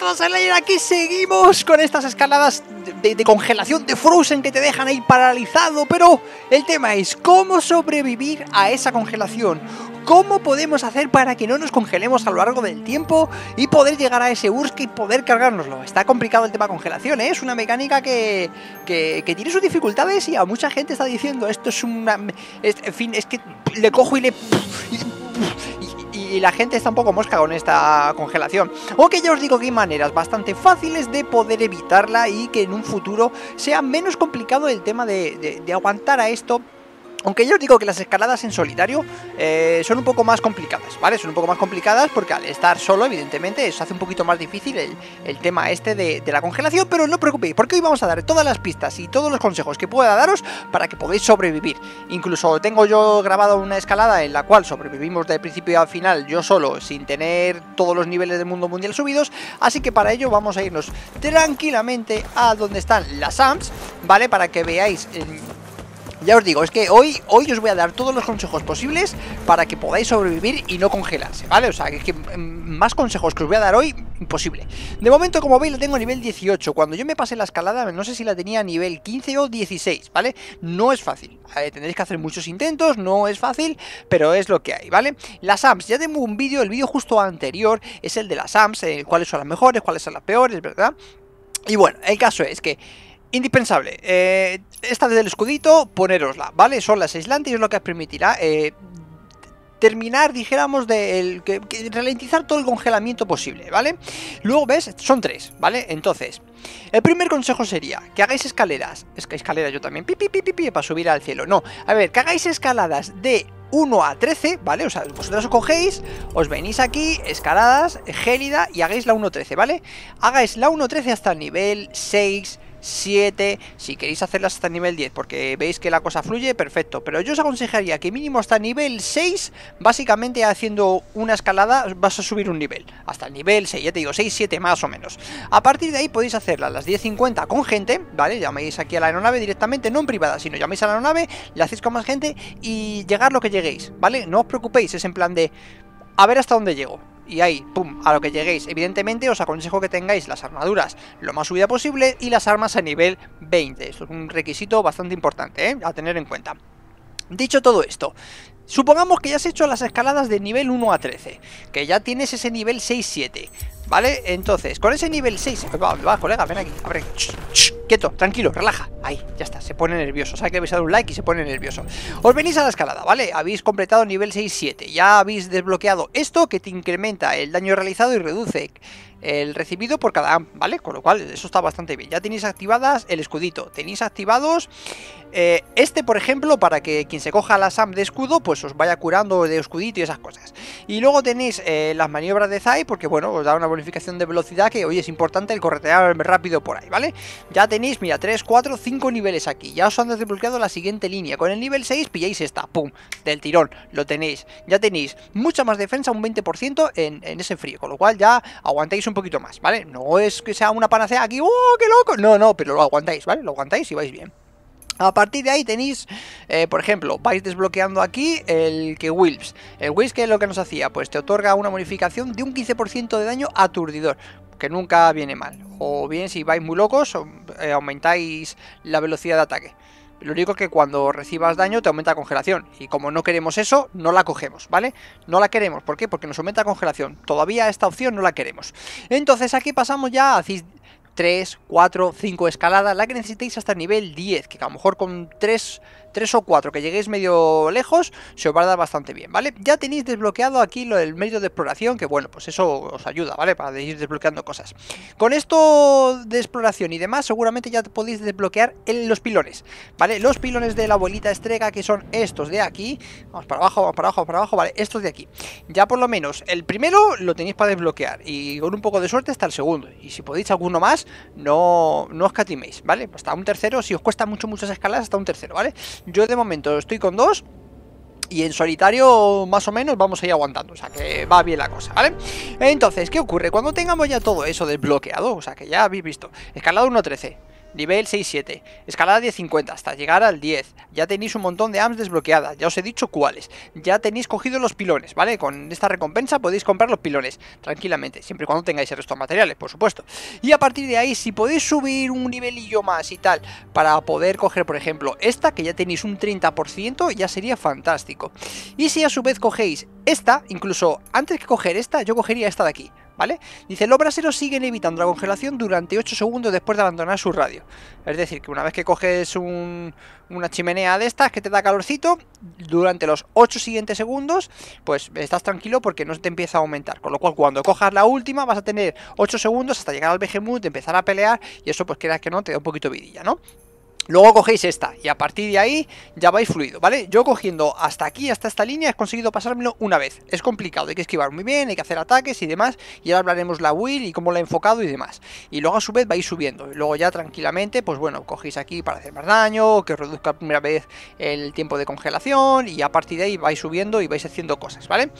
vosotros, el aquí seguimos con estas escaladas de, congelación de Frozen que te dejan ahí paralizado, pero el tema es cómo sobrevivir a esa congelación. ¿Cómo podemos hacer para que no nos congelemos a lo largo del tiempo y poder llegar a ese Ursk y poder cargárnoslo? Está complicado el tema congelación, ¿eh? es una mecánica que, tiene sus dificultades y a mucha gente está diciendo esto es una... En fin, es que le cojo y le... y la gente está un poco mosca con esta congelación. Aunque ya os digo que hay maneras bastante fáciles de poder evitarla y que en un futuro sea menos complicado el tema de, de, de aguantar a esto aunque yo os digo que las escaladas en solitario eh, son un poco más complicadas, ¿vale? Son un poco más complicadas porque al estar solo, evidentemente, eso hace un poquito más difícil el, tema este de, la congelación, pero no os preocupéis, porque hoy vamos a dar todas las pistas y todos los consejos que pueda daros para que podáis sobrevivir. Incluso tengo yo grabado una escalada en la cual sobrevivimos de principio a final yo solo, sin tener todos los niveles del mundo mundial subidos, así que para ello vamos a irnos tranquilamente a donde están las AMPs, ¿vale? Para que veáis... En, ya os digo, es que hoy, hoy os voy a dar todos los consejos posibles para que podáis sobrevivir y no congelarse, ¿vale? O sea, es que más consejos que os voy a dar hoy, imposible. De momento, como veis, lo tengo a nivel 18. Cuando yo me pasé la escalada, no sé si la tenía a nivel 15 o 16, ¿vale? No es fácil. Tendréis que hacer muchos intentos, no es fácil, pero es lo que hay, ¿vale? Las AMPs, ya tengo un vídeo, el vídeo justo anterior es el de las AMPs, eh, cuáles son las mejores, cuáles son las peores, ¿verdad? Y bueno, el caso es que Indispensable, eh, esta del escudito, ponerosla, ¿vale? Son las aislantes y es lo que os permitirá eh, terminar, dijéramos, de el, ralentizar todo el congelamiento posible, ¿vale? Luego, ¿ves? Son tres, ¿vale? Entonces, el primer consejo sería que hagáis escaleras, es que escaleras yo también, pi, pi, pi, pi, para subir al cielo, no, a ver, que hagáis escaladas de 1 a 13, ¿vale? O sea, vosotros os cogéis, os venís aquí, escaladas, gélida y hagáis la 1.13, ¿vale? Hagáis la 1.13 hasta el nivel 6, 7, si queréis hacerlas hasta nivel 10 porque veis que la cosa fluye, perfecto, pero yo os aconsejaría que mínimo hasta nivel 6, básicamente haciendo una escalada vas a subir un nivel, hasta el nivel 6, ya te digo, 6, 7 más o menos. A partir de ahí podéis hacerlas las 10.50 con gente, ¿vale? Llaméis aquí a la aeronave directamente, no en privada, sino llaméis a la aeronave, le hacéis con más gente y llegar lo que lleguéis, ¿vale? No os preocupéis, es en plan de a ver hasta dónde llego y ahí, pum, a lo que lleguéis. Evidentemente os aconsejo que tengáis las armaduras lo más subida posible y las armas a nivel 20. Esto es un requisito bastante importante, ¿eh? A tener en cuenta. Dicho todo esto, Supongamos que ya has hecho las escaladas de nivel 1 a 13, que ya tienes ese nivel 6-7, ¿vale? Entonces, con ese nivel 6... Va, colega, ven aquí, abre, quieto, tranquilo, relaja, ahí, ya está, se pone nervioso, sabe que habéis dado un like y se pone nervioso. Os venís a la escalada, ¿vale? Habéis completado nivel 6-7, ya habéis desbloqueado esto que te incrementa el daño realizado y reduce el recibido por cada AMP, ¿vale? Con lo cual, eso está bastante bien. Ya tenéis activadas el escudito, tenéis activados eh, este, por ejemplo, para que quien se coja la SAM de escudo, pues os vaya curando de escudito y esas cosas. Y luego tenéis eh, las maniobras de Zai, porque bueno, os da una bonificación de velocidad que, hoy es importante el corretear rápido por ahí, ¿vale? Ya tenéis, mira, 3, 4, 5 niveles aquí. Ya os han desbloqueado la siguiente línea. Con el nivel 6 pilláis esta, pum, del tirón, lo tenéis. Ya tenéis mucha más defensa, un 20% en, en ese frío, con lo cual ya aguantáis un poquito más, ¿vale? No es que sea una panacea aquí, ¡oh, qué loco! No, no, pero lo aguantáis, ¿vale? Lo aguantáis y vais bien. A partir de ahí tenéis, eh, por ejemplo, vais desbloqueando aquí el que Wilps. El Wilps, que es lo que nos hacía? Pues te otorga una bonificación de un 15% de daño aturdidor, que nunca viene mal. O bien, si vais muy locos, eh, aumentáis la velocidad de ataque. Lo único que cuando recibas daño te aumenta congelación. Y como no queremos eso, no la cogemos, ¿vale? No la queremos. ¿Por qué? Porque nos aumenta congelación. Todavía esta opción no la queremos. Entonces aquí pasamos ya a 3, 4, 5 escaladas, la que necesitéis hasta el nivel 10, que a lo mejor con 3, 3 o 4 que lleguéis medio lejos, se os va a dar bastante bien, ¿vale? Ya tenéis desbloqueado aquí lo del medio de exploración, que bueno, pues eso os ayuda, ¿vale? Para ir desbloqueando cosas. Con esto de exploración y demás, seguramente ya podéis desbloquear los pilones, ¿vale? Los pilones de la abuelita estrega, que son estos de aquí, vamos para abajo, vamos para abajo, para abajo, ¿vale? Estos de aquí. Ya por lo menos el primero lo tenéis para desbloquear, y con un poco de suerte hasta el segundo. Y si podéis alguno más, no, no os catiméis, ¿vale? Hasta un tercero, si os cuesta mucho muchas escalas, hasta un tercero, ¿vale? Yo de momento estoy con dos y en solitario más o menos vamos a ir aguantando, o sea que va bien la cosa, ¿vale? Entonces, ¿qué ocurre? Cuando tengamos ya todo eso desbloqueado, o sea que ya habéis visto, escalado 1.13 nivel 6-7, escalada 10-50 hasta llegar al 10, ya tenéis un montón de AMS desbloqueadas, ya os he dicho cuáles, ya tenéis cogido los pilones, ¿vale? Con esta recompensa podéis comprar los pilones tranquilamente, siempre y cuando tengáis el resto de materiales, por supuesto. Y a partir de ahí, si podéis subir un nivelillo más y tal, para poder coger, por ejemplo, esta, que ya tenéis un 30%, ya sería fantástico. Y si a su vez cogéis esta, incluso antes que coger esta, yo cogería esta de aquí, ¿vale? Dice, los braseros siguen evitando la congelación durante 8 segundos después de abandonar su radio. Es decir, que una vez que coges una chimenea de estas que te da calorcito, durante los 8 siguientes segundos, pues estás tranquilo porque no te empieza a aumentar. Con lo cual, cuando cojas la última, vas a tener 8 segundos hasta llegar al Behemoth, empezar a pelear, y eso, pues quieras que no, te da un poquito vidilla, ¿no? Luego cogéis esta y a partir de ahí ya vais fluido, ¿vale? Yo cogiendo hasta aquí, hasta esta línea, he conseguido pasármelo una vez. Es complicado, hay que esquivar muy bien, hay que hacer ataques y demás. Y ahora hablaremos la Will y cómo la he enfocado y demás. Y luego a su vez vais subiendo. Luego ya tranquilamente, pues bueno, cogéis aquí para hacer más daño, que os reduzca primera vez el tiempo de congelación. Y a partir de ahí vais subiendo y vais haciendo cosas, ¿vale?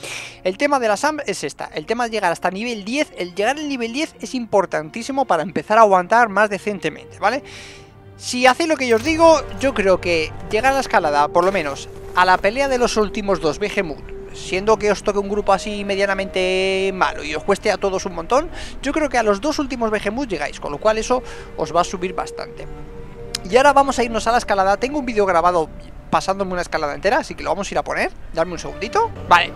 El tema de la SAM es esta. El tema de llegar hasta nivel 10. El llegar al nivel 10 es importantísimo para empezar a aguantar más decentemente, ¿vale? Si hacéis lo que yo os digo, yo creo que llegar a la escalada, por lo menos, a la pelea de los últimos dos Behemoth, siendo que os toque un grupo así medianamente malo y os cueste a todos un montón, yo creo que a los dos últimos Behemoth llegáis, con lo cual eso os va a subir bastante. Y ahora vamos a irnos a la escalada. Tengo un vídeo grabado pasándome una escalada entera, así que lo vamos a ir a poner. Dame un segundito. Vale,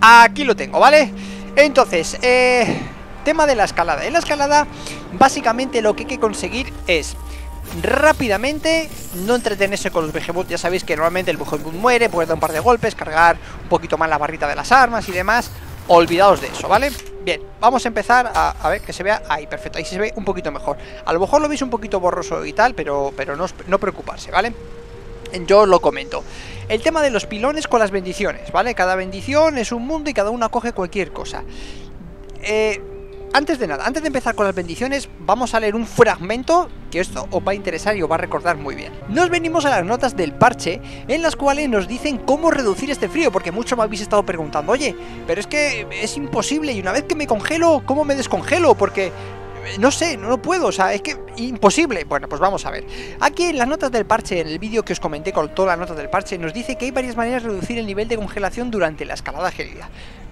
aquí lo tengo, ¿vale? Entonces, eh, tema de la escalada. En la escalada, básicamente lo que hay que conseguir es rápidamente, no entretenerse con los Behemoth, ya sabéis que normalmente el Behemoth muere, puede dar un par de golpes, cargar un poquito más la barrita de las armas y demás, olvidaos de eso, ¿vale? Bien, vamos a empezar a, ver que se vea ahí, perfecto, ahí se ve un poquito mejor A lo mejor lo veis un poquito borroso y tal, pero, pero no, no preocuparse, ¿vale? Yo os lo comento El tema de los pilones con las bendiciones, ¿vale? Cada bendición es un mundo y cada una coge cualquier cosa eh, antes de nada, antes de empezar con las bendiciones, vamos a leer un fragmento que esto os va a interesar y os va a recordar muy bien. Nos venimos a las notas del parche, en las cuales nos dicen cómo reducir este frío, porque muchos me habéis estado preguntando, oye, pero es que es imposible, y una vez que me congelo, ¿cómo me descongelo? Porque no sé, no puedo, o sea, es que imposible. Bueno, pues vamos a ver. Aquí en las notas del parche, en el vídeo que os comenté con todas las notas del parche, nos dice que hay varias maneras de reducir el nivel de congelación durante la escalada gélida.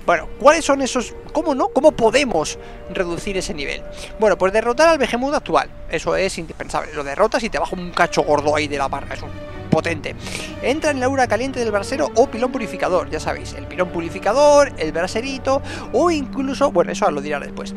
Bueno, ¿cuáles son esos? ¿Cómo no? ¿Cómo podemos reducir ese nivel? Bueno, pues derrotar al Behemoth actual. Eso es indispensable. Lo derrotas y te baja un cacho gordo ahí de la barra. Es un potente. Entra en la aura caliente del brasero o pilón purificador, ya sabéis, el pilón purificador, el braserito o incluso, bueno, eso lo diré después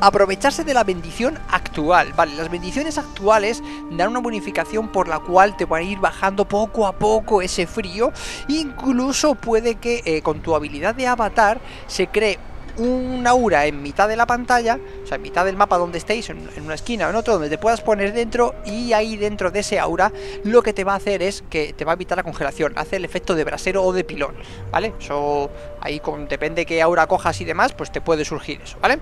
aprovecharse de la bendición actual, ¿vale? Las bendiciones actuales dan una bonificación por la cual te van a ir bajando poco a poco ese frío, incluso puede que eh, con tu habilidad de avatar se cree un aura en mitad de la pantalla, o sea, en mitad del mapa donde estéis, en, una esquina o en otro, donde te puedas poner dentro y ahí dentro de ese aura lo que te va a hacer es que te va a evitar la congelación, hace el efecto de brasero o de pilón, ¿vale? Eso ahí con, depende qué aura cojas y demás, pues te puede surgir eso, ¿vale?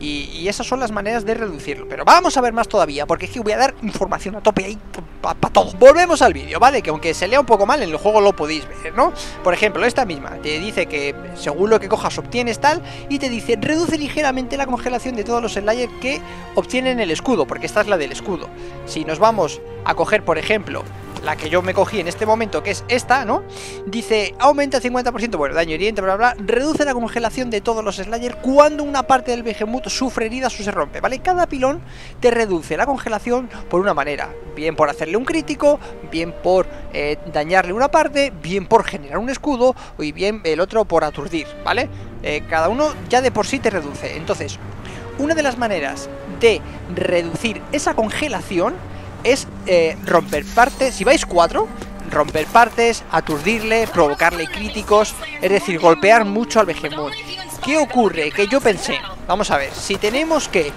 Y, esas son las maneras de reducirlo, pero vamos a ver más todavía, porque es que voy a dar información a tope ahí para todo. Volvemos al vídeo, ¿vale? Que aunque se lea un poco mal, en el juego lo podéis ver, ¿no? Por ejemplo, esta misma, te dice que según lo que cojas obtienes tal y te dice reduce ligeramente la congelación de todos los slayers que obtienen el escudo, porque esta es la del escudo. Si nos vamos a coger, por ejemplo, la que yo me cogí en este momento, que es esta, ¿no? Dice, aumenta 50%, bueno, daño hiriente, bla, bla, bla, reduce la congelación de todos los Slayers cuando una parte del Behemoth sufre heridas o se rompe, ¿vale? Cada pilón te reduce la congelación por una manera, bien por hacerle un crítico, bien por eh, dañarle una parte, bien por generar un escudo, y bien el otro por aturdir, ¿vale? Eh, cada uno ya de por sí te reduce, entonces... Una de las maneras de reducir esa congelación es eh, romper partes, si vais cuatro, romper partes, aturdirle, provocarle críticos, es decir, golpear mucho al Behemoth. ¿Qué ocurre? Que yo pensé, vamos a ver, si tenemos que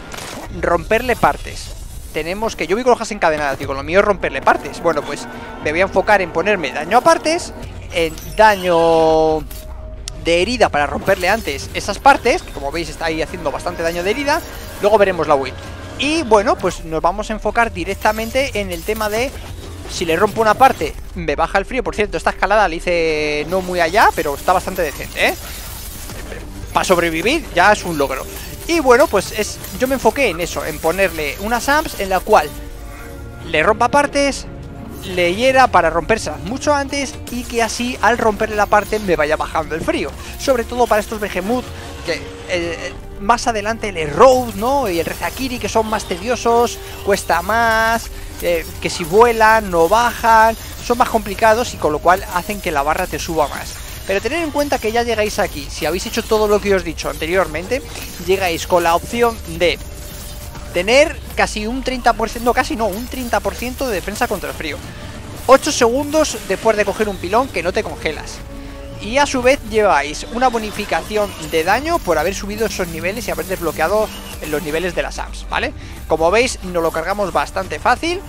romperle partes, tenemos que, yo vi con hojas encadenadas, digo, lo mío es romperle partes, bueno, pues me voy a enfocar en ponerme daño a partes, en daño de herida para romperle antes esas partes, que como veis está ahí haciendo bastante daño de herida, luego veremos la build. Y bueno, pues nos vamos a enfocar directamente en el tema de si le rompo una parte, me baja el frío. Por cierto, esta escalada le hice no muy allá, pero está bastante decente, ¿eh? Para sobrevivir ya es un logro. Y bueno, pues es, yo me enfoqué en eso, en ponerle unas amps en la cual le rompa partes, le hiera para romperse mucho antes y que así al romperle la parte me vaya bajando el frío. Sobre todo para estos Behemoth que eh, más adelante el Road, ¿no? Y el Rezakiri que son más tediosos, cuesta más, eh, que si vuelan no bajan, son más complicados y con lo cual hacen que la barra te suba más. Pero tened en cuenta que ya llegáis aquí, si habéis hecho todo lo que os he dicho anteriormente, llegáis con la opción de tener casi un 30%, no casi no, un 30% de defensa contra el frío. 8 segundos después de coger un pilón que no te congelas. Y a su vez lleváis una bonificación de daño por haber subido esos niveles y haber desbloqueado los niveles de las AMS, ¿vale? Como veis, nos lo cargamos bastante fácil.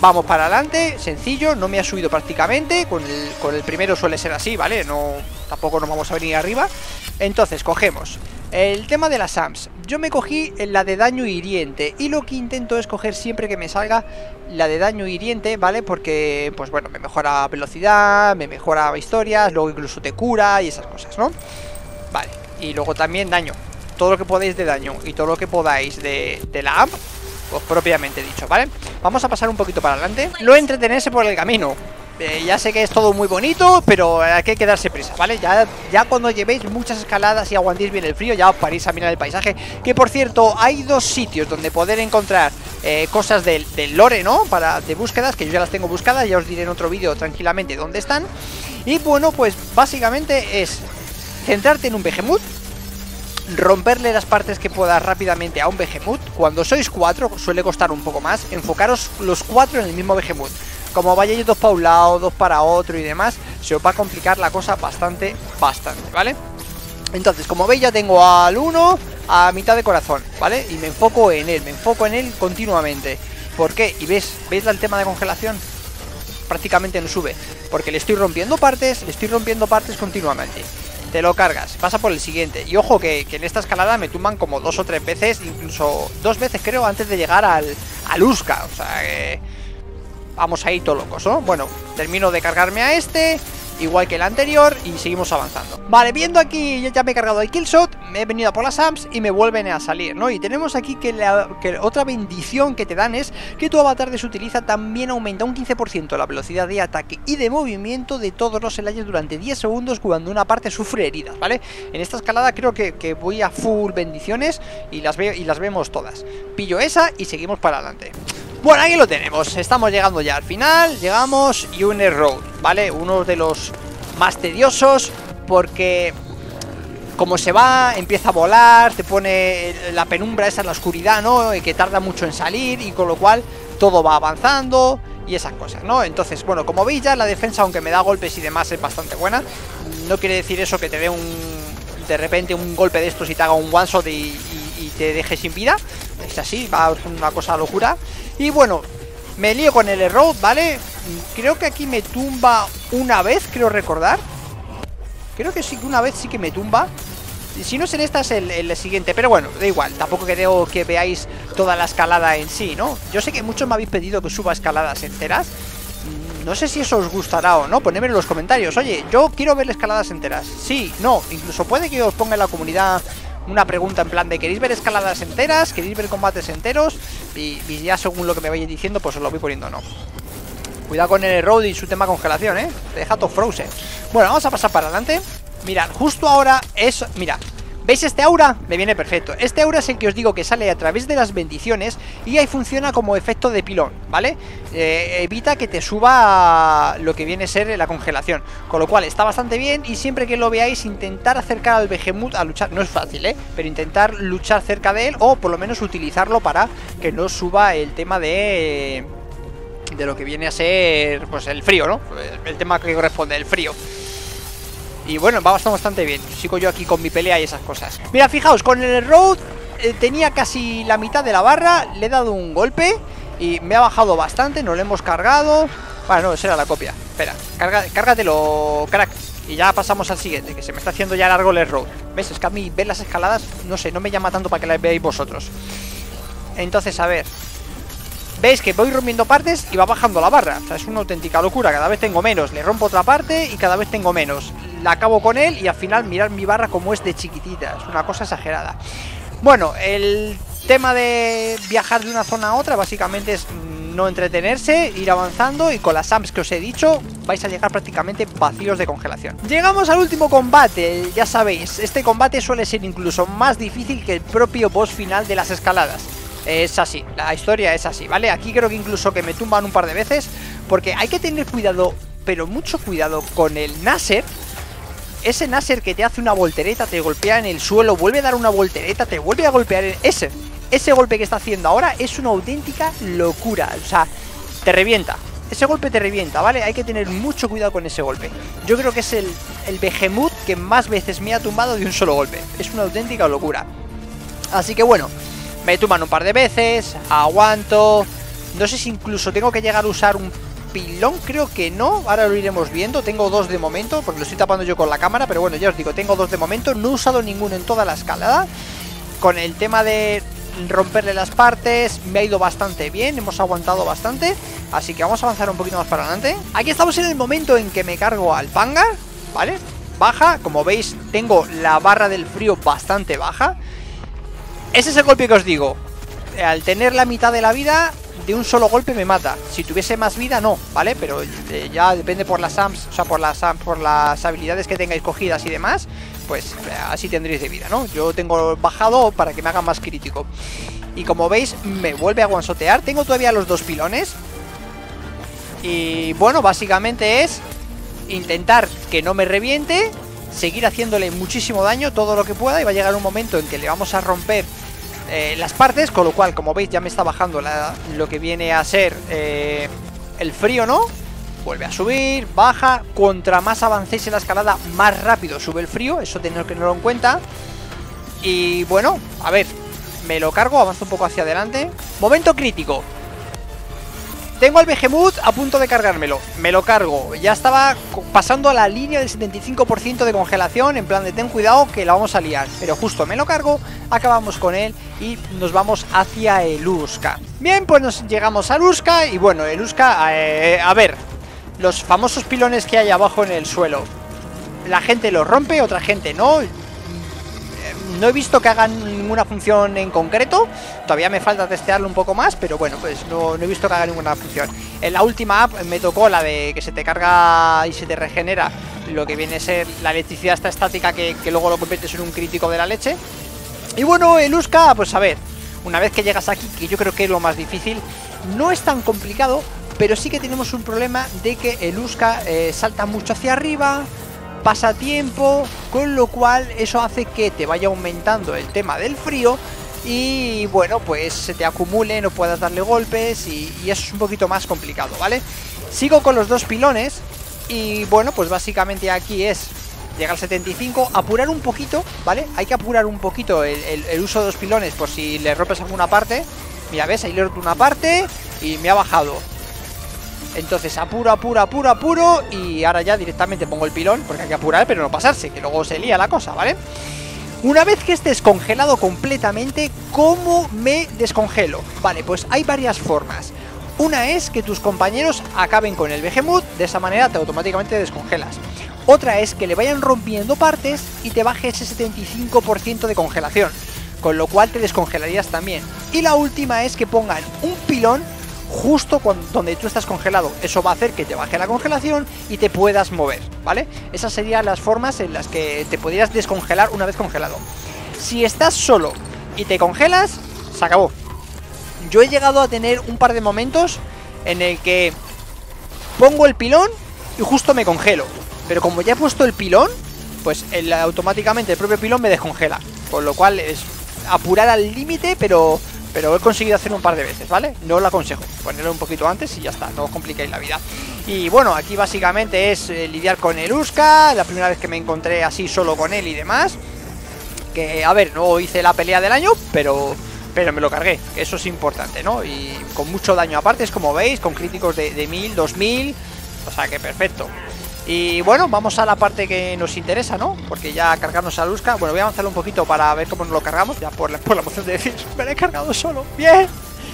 Vamos para adelante, sencillo, no me ha subido prácticamente, con el, con el primero suele ser así, ¿vale? No, tampoco nos vamos a venir arriba. Entonces, cogemos el tema de las SAMs, yo me cogí la de daño hiriente y lo que intento es coger siempre que me salga la de daño hiriente, ¿vale? Porque, pues bueno, me mejora velocidad, me mejora historias, luego incluso te cura y esas cosas, ¿no? Vale, y luego también daño, todo lo que podéis de daño y todo lo que podáis de, de la AMP, pues propiamente dicho, ¿vale? Vamos a pasar un poquito para adelante, no entretenerse por el camino, eh, ya sé que es todo muy bonito, pero hay que darse prisa, ¿vale? Ya, ya cuando llevéis muchas escaladas y aguantéis bien el frío, ya os parís a mirar el paisaje. Que por cierto, hay dos sitios donde poder encontrar eh, cosas del, lore, ¿no? Para, de búsquedas, que yo ya las tengo buscadas, ya os diré en otro vídeo tranquilamente dónde están. Y bueno, pues básicamente es centrarte en un Behemoth, romperle las partes que puedas rápidamente a un Behemoth. Cuando sois cuatro, suele costar un poco más, enfocaros los cuatro en el mismo Behemoth como vayáis dos para un lado, dos para otro y demás, se os va a complicar la cosa bastante, bastante, ¿vale? Entonces, como veis ya tengo al 1 a mitad de corazón, ¿vale? Y me enfoco en él, me enfoco en él continuamente. ¿Por qué? Y ves, ¿veis el tema de congelación? Prácticamente no sube, porque le estoy rompiendo partes, le estoy rompiendo partes continuamente. Te lo cargas, pasa por el siguiente. Y ojo que, en esta escalada me tumban como dos o tres veces, incluso dos veces creo, antes de llegar al, al Uska. O sea que vamos ahí todos locos, ¿no? Bueno, termino de cargarme a este igual que el anterior y seguimos avanzando Vale, viendo aquí, ya me he cargado el killshot Me he venido a por las amps y me vuelven a salir, ¿no? Y tenemos aquí que, la, otra bendición que te dan es Que tu avatar desutiliza también aumenta un 15% la velocidad de ataque y de movimiento de todos los elayes durante 10 segundos cuando una parte sufre heridas, ¿vale? En esta escalada creo que, que voy a full bendiciones y las, veo, y las vemos todas Pillo esa y seguimos para adelante bueno, ahí lo tenemos, estamos llegando ya al final Llegamos y un Road, ¿vale? Uno de los más tediosos Porque como se va, empieza a volar Te pone la penumbra esa en la oscuridad, ¿no? Que tarda mucho en salir Y con lo cual todo va avanzando Y esas cosas, ¿no? Entonces, bueno, como veis ya la defensa Aunque me da golpes y demás es bastante buena No quiere decir eso que te dé un... De repente un golpe de estos y te haga un one shot y, y te deje sin vida Es así, va a una cosa locura y bueno, me lío con el error, ¿vale? Creo que aquí me tumba una vez, creo recordar. Creo que sí que una vez sí que me tumba. Si no es en esta es el, siguiente Pero bueno, da igual, tampoco creo que veáis Toda la escalada en sí, ¿no? Yo sé que muchos me habéis pedido que suba escaladas enteras. No sé si eso os gustará o no Ponedme en los comentarios. Oye, yo quiero ver escaladas enteras. Sí, no, incluso puede que os ponga en la comunidad una pregunta en plan de ¿queréis ver escaladas enteras? ¿Queréis ver combates enteros? Y, ya según lo que me vayáis diciendo, pues os lo voy poniendo no. Cuidado con el road y su tema congelación, ¿eh? Te deja todo frozen. Bueno, vamos a pasar para adelante. Mirad, justo ahora es... Mira, ¿Veis este aura? Me viene perfecto Este aura es el que os digo que sale a través de las bendiciones Y ahí funciona como efecto de pilón, ¿vale? Eh, evita que te suba lo que viene a ser la congelación Con lo cual está bastante bien Y siempre que lo veáis intentar acercar al Behemoth a luchar No es fácil, ¿eh? Pero intentar luchar cerca de él O por lo menos utilizarlo para que no suba el tema de... De lo que viene a ser, pues el frío, ¿no? El tema que corresponde, el frío y bueno, va bastante bien. Sigo yo aquí con mi pelea y esas cosas. Mira, fijaos, con el road eh, tenía casi la mitad de la barra Le he dado un golpe Y me ha bajado bastante, no lo hemos cargado. Bueno, no, esa era la copia. Espera, cárgatelo, crack y ya pasamos al siguiente, que se me está haciendo ya largo el road. ¿Ves? Es que a mí ver las escaladas, no sé, no me llama tanto para que las veáis vosotros. Entonces, a ver Veis que voy rompiendo partes y va bajando la barra O sea, es una auténtica locura, cada vez tengo menos Le rompo otra parte y cada vez tengo menos la acabo con él y al final mirar mi barra como es de chiquitita. Es una cosa exagerada. Bueno, el tema de viajar de una zona a otra básicamente es no entretenerse, ir avanzando y con las AMPs que os he dicho vais a llegar prácticamente vacíos de congelación. Llegamos al último combate, ya sabéis, este combate suele ser incluso más difícil que el propio boss final de las escaladas. Es así, la historia es así, ¿vale? Aquí creo que incluso que me tumban un par de veces porque hay que tener cuidado, pero mucho cuidado con el Nasser ese Nasser que te hace una voltereta, te golpea en el suelo, vuelve a dar una voltereta, te vuelve a golpear en ese. Ese golpe que está haciendo ahora es una auténtica locura. O sea, te revienta. Ese golpe te revienta, ¿vale? Hay que tener mucho cuidado con ese golpe. Yo creo que es el, el que más veces me ha tumbado de un solo golpe. Es una auténtica locura. Así que bueno, me tumban un par de veces, aguanto. No sé si incluso tengo que llegar a usar un pilón, creo que no. Ahora lo iremos viendo. Tengo dos de momento, porque lo estoy tapando yo con la cámara. Pero bueno, ya os digo, tengo dos de momento. No he usado ninguno en toda la escalada. Con el tema de romperle las partes, me ha ido bastante bien, hemos aguantado bastante, así que vamos a avanzar un poquito más para adelante. Aquí estamos en el momento en que me cargo al Pangar, ¿vale? Baja, como veis tengo la barra del frío bastante baja. Ese es el golpe que os digo, al tener la mitad de la vida, de un solo golpe me mata. Si tuviese más vida, no, ¿vale? Pero eh, ya depende por las AMPs, o sea, por las por las habilidades que tengáis cogidas y demás pues así tendréis de vida, ¿no? Yo tengo bajado para que me haga más crítico. Y como veis, me vuelve a guansotear. Tengo todavía los dos pilones. Y bueno, básicamente es intentar que no me reviente, seguir haciéndole muchísimo daño, todo lo que pueda, y va a llegar un momento en que le vamos a romper eh, las partes, con lo cual, como veis, ya me está bajando lo que viene a ser eh, el frío, ¿no? vuelve a subir, baja, contra más avancéis en la escalada, más rápido sube el frío, eso tenéis que tenerlo en cuenta. Y bueno, a ver, me lo cargo, avanzo un poco hacia adelante. Momento crítico. Tengo al Behemoth a punto de cargármelo. Me lo cargo. Ya estaba pasando a la línea del 75% de congelación. En plan de ten cuidado que la vamos a liar. Pero justo me lo cargo, acabamos con él y nos vamos hacia el Uska. Bien, pues nos llegamos al Uska y bueno, el Uska, eh, a ver, los famosos pilones que hay abajo en el suelo. La gente los rompe, otra gente no. No he visto que hagan ninguna función en concreto. Todavía me falta testearlo un poco más, pero bueno, pues no, he visto que haga ninguna función. En la última app me tocó la de que se te carga y se te regenera lo que viene a ser la electricidad estática que, que luego lo conviertes en un crítico de la leche. Y bueno, el USCA, pues a ver, una vez que llegas aquí, que yo creo que es lo más difícil, no es tan complicado, pero sí que tenemos un problema de que el Uska eh, salta mucho hacia arriba, pasa tiempo, con lo cual eso hace que te vaya aumentando el tema del frío y bueno, pues se te acumule, no puedas darle golpes y, eso es un poquito más complicado, ¿vale? Sigo con los dos pilones y bueno, pues básicamente aquí es llegar al 75, apurar un poquito, ¿vale? Hay que apurar un poquito el, uso de los pilones por si le rompes alguna parte. Mira, ves, ahí le roto una parte y me ha bajado. Entonces apuro, apuro, apuro, apuro Y ahora ya directamente pongo el pilón Porque hay que apurar pero no pasarse Que luego se lía la cosa, ¿vale? Una vez que estés congelado completamente ¿Cómo me descongelo? Vale, pues hay varias formas Una es que tus compañeros acaben con el Behemoth De esa manera te automáticamente descongelas Otra es que le vayan rompiendo partes Y te baje ese 75% de congelación Con lo cual te descongelarías también Y la última es que pongan un pilón justo cuando, donde tú estás congelado. Eso va a hacer que te baje la congelación y te puedas mover, ¿vale? Esas serían las formas en las que te podrías descongelar una vez congelado. Si estás solo y te congelas, se acabó. Yo he llegado a tener un par de momentos en el que pongo el pilón y justo me congelo. Pero como ya he puesto el pilón, pues el, automáticamente el propio pilón me descongela. Con lo cual es apurar al límite, pero pero he conseguido hacer un par de veces, ¿vale? No lo aconsejo, ponerlo un poquito antes y ya está, no os compliquéis la vida. Y bueno, aquí básicamente es eh, lidiar con el Uska, la primera vez que me encontré así solo con él y demás. Que, a ver, no hice la pelea del año, pero pero me lo cargué, eso es importante, ¿no? Y con mucho daño aparte, es como veis, con críticos de, de 1000, 2000, o sea que perfecto. Y bueno, vamos a la parte que nos interesa, ¿no? Porque ya cargarnos a Luzca Bueno, voy a avanzar un poquito para ver cómo nos lo cargamos Ya por la, por la emoción de decir, me lo he cargado solo, bien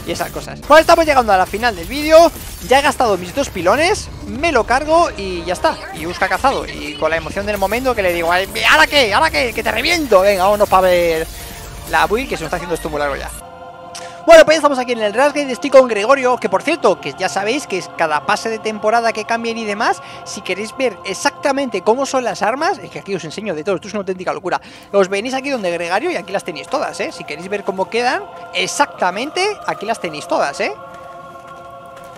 y esas cosas Bueno, estamos llegando a la final del vídeo Ya he gastado mis dos pilones Me lo cargo y ya está Y busca cazado Y con la emoción del momento que le digo ¿Ahora qué? ¿Ahora qué? ¡Que te reviento! Venga, vámonos para ver la build Que se nos está haciendo esto muy largo ya Bueno, pues estamos aquí en el Rasgate, estoy con Gregorio, que por cierto, que ya sabéis que es cada pase de temporada que cambien y demás, si queréis ver exactamente cómo son las armas, es que aquí os enseño de todo, esto es una auténtica locura, os venís aquí donde Gregorio y aquí las tenéis todas, ¿eh? Si queréis ver cómo quedan, exactamente, aquí las tenéis todas, ¿eh?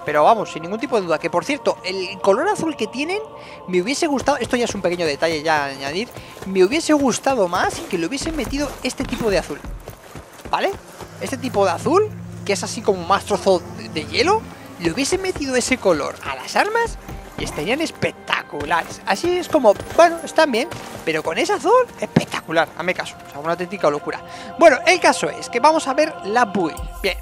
Pero vamos, sin ningún tipo de duda. Que por cierto, el color azul que tienen me hubiese gustado. Esto ya es un pequeño detalle ya a añadir. Me hubiese gustado más que le hubiesen metido este tipo de azul. ¿Vale? Este tipo de azul, que es así como más trozo de hielo. Le hubiesen metido ese color a las armas y estarían espectaculares. Así es como, bueno, están bien, pero con ese azul, espectacular, hazme caso, o sea, una auténtica locura. Bueno, el caso es que vamos a ver la build. Bien,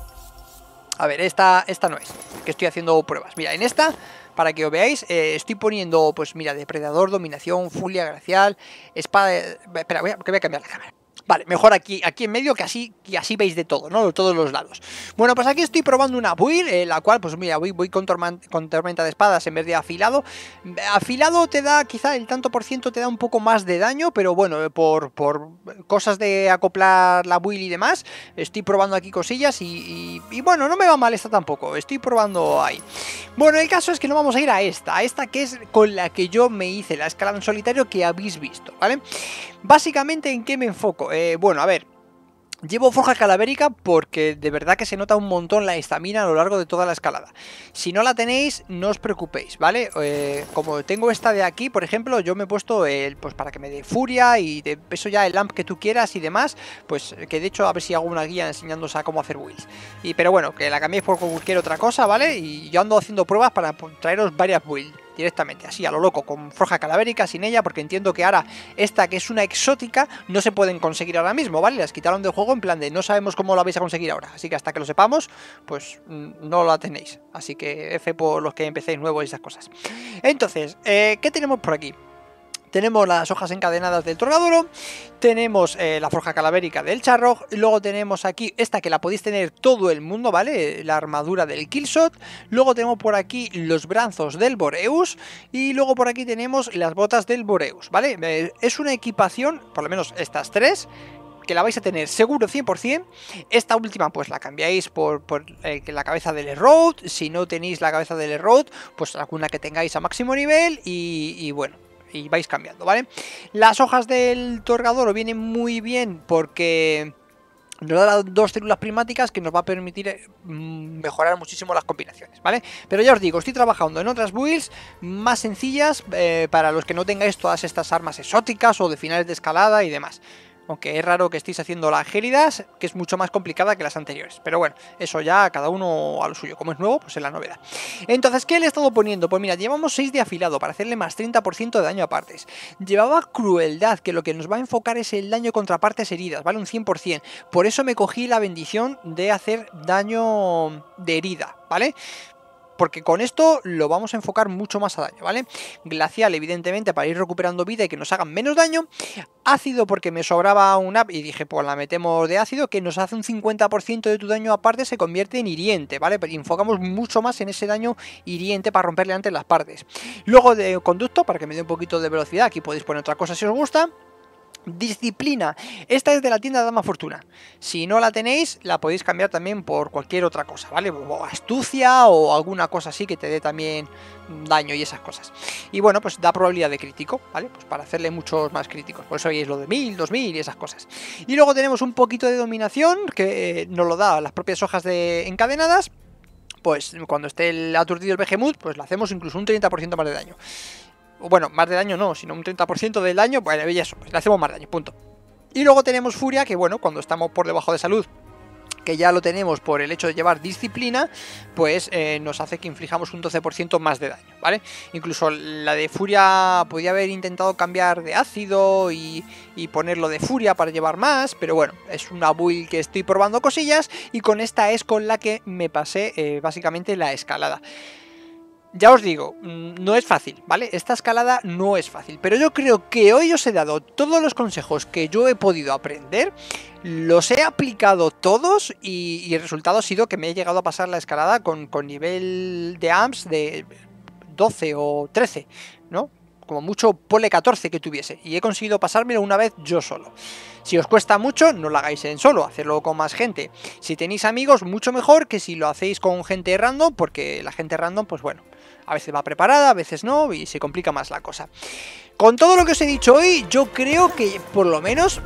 a ver, esta, esta no es, que estoy haciendo pruebas. Mira, en esta, para que os veáis, eh, estoy poniendo, pues mira, depredador, dominación, fulia, glacial, espada... Espera, voy a, voy a cambiar la cámara. Vale, mejor aquí, aquí en medio que así, que así veis de todo, ¿no? De todos los lados. Bueno, pues aquí estoy probando una build, eh, la cual, pues mira, voy, voy con, con, tormenta de espadas en vez de afilado. Afilado te da, quizá el tanto por ciento te da un poco más de daño, pero bueno, eh, por, por cosas de acoplar la build y demás, estoy probando aquí cosillas y, y, bueno, no me va mal esta tampoco, estoy probando ahí. Bueno, el caso es que no vamos a ir a esta, a esta que es con la que yo me hice la escala en solitario que habéis visto, ¿vale? Básicamente, ¿en qué me enfoco? Eh, bueno, a ver, Llevo forja calavérica porque de verdad que se nota un montón la estamina a lo largo de toda la escalada. Si no la tenéis, no os preocupéis, ¿vale? Eh, como tengo esta de aquí, por ejemplo, yo me he puesto el, pues para que me dé furia y de eso ya el lamp que tú quieras y demás, pues que de hecho a ver si hago una guía enseñándoos a cómo hacer builds. Y, pero bueno, que la cambiéis por cualquier otra cosa, ¿vale? Y yo ando haciendo pruebas para traeros varias builds directamente, así a lo loco, con forja calavérica, sin ella, porque entiendo que ahora esta que es una exótica no se pueden conseguir ahora mismo, ¿vale? Las quitaron del juego en plan de no sabemos cómo la vais a conseguir ahora, así que hasta que lo sepamos, pues mm, no la tenéis. Así que F por los que empecéis nuevos y esas cosas. Entonces, eh, ¿qué tenemos por aquí? Tenemos las hojas encadenadas del Torgadoro, tenemos eh, la forja calavérica del Charro, luego tenemos aquí esta que la podéis tener todo el mundo, ¿vale? La armadura del Killshot, luego tenemos por aquí los brazos del Boreus y luego por aquí tenemos las botas del Boreus, ¿vale? Eh, es una equipación, por lo menos estas tres, que la vais a tener seguro 100%. Esta última pues la cambiáis por, eh, la cabeza del Road. Si no tenéis la cabeza del Road, pues alguna que tengáis a máximo nivel y bueno, y vais cambiando, ¿vale? Las hojas del Torgadoro vienen muy bien porque nos da dos células primáticas que nos va a permitir eh, mm, mejorar muchísimo las combinaciones, ¿vale? Pero ya os digo, estoy trabajando en otras builds más sencillas eh, para los que no tengáis todas estas armas exóticas o de finales de escalada y demás. Aunque es raro que estéis haciendo la Gélidas, que es mucho más complicada que las anteriores. Pero bueno, eso ya cada uno a lo suyo. Como es nuevo, pues es la novedad. Entonces, ¿qué le he estado poniendo? Pues mira, llevamos 6 de afilado para hacerle más 30% de daño a partes. Llevaba crueldad, que lo que nos va a enfocar es el daño contra partes heridas, ¿vale? Un 100%. Por eso me cogí la bendición de hacer daño de herida, ¿vale? Porque con esto lo vamos a enfocar mucho más a daño, ¿vale? Glacial, evidentemente, para ir recuperando vida y que nos hagan menos daño. Ácido, porque me sobraba un up y dije, pues la metemos de ácido, que nos hace un 50% de tu daño aparte, se convierte en hiriente, ¿vale? Pero enfocamos mucho más en ese daño hiriente para romperle antes las partes. Luego de conducto, para que me dé un poquito de velocidad, aquí podéis poner otra cosa si os gusta. Disciplina. Esta es de la tienda Dama Fortuna. Si no la tenéis, la podéis cambiar también por cualquier otra cosa, ¿vale? O astucia o alguna cosa así que te dé también daño y esas cosas. Y bueno, pues da probabilidad de crítico, ¿vale? Pues para hacerle muchos más críticos. Por eso es lo de 1000, 2000 y esas cosas. Y luego tenemos un poquito de dominación que nos lo da las propias hojas de encadenadas. Pues cuando esté el aturdido el Behemoth, pues le hacemos incluso un 30% más de daño bueno, más de daño no, sino un 30% del daño, bueno, eso, pues le hacemos más daño, punto. Y luego tenemos Furia, que bueno, cuando estamos por debajo de salud, que ya lo tenemos por el hecho de llevar disciplina, pues eh, nos hace que inflijamos un 12% más de daño, ¿vale? Incluso la de furia podía haber intentado cambiar de ácido y, ponerlo de furia para llevar más, pero bueno, es una build que estoy probando cosillas y con esta es con la que me pasé eh, básicamente la escalada. Ya os digo, mm, no es fácil, ¿vale? Esta escalada no es fácil, pero yo creo que hoy os he dado todos los consejos que yo he podido aprender, los he aplicado todos y, el resultado ha sido que me he llegado a pasar la escalada con, con nivel de amps de 12 o 13, ¿no? como mucho pole 14 que tuviese, y he conseguido pasármelo una vez yo solo. Si os cuesta mucho, no lo hagáis en solo, hacerlo con más gente. Si tenéis amigos, mucho mejor que si lo hacéis con gente random, porque la gente random, pues bueno, a veces va preparada, a veces no, y se complica más la cosa. Con todo lo que os he dicho hoy, yo creo que por lo menos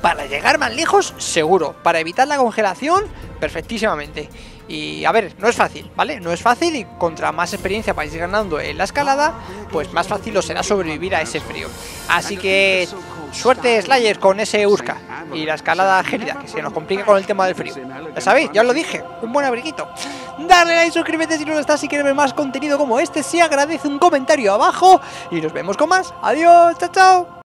para llegar más lejos, seguro. Para evitar la congelación, perfectísimamente. Y a ver, no es fácil, ¿vale? No es fácil y contra más experiencia vais ganando en la escalada, pues más fácil os será sobrevivir a ese frío. Así que suerte Slayer con ese Uska y la escalada gélida, que se nos complica con el tema del frío. Ya sabéis, ya os lo dije, un buen abriguito. Dale like, suscríbete si no lo estás, si quieres ver más contenido como este, si agradece un comentario abajo y nos vemos con más. Adiós, chao, chao.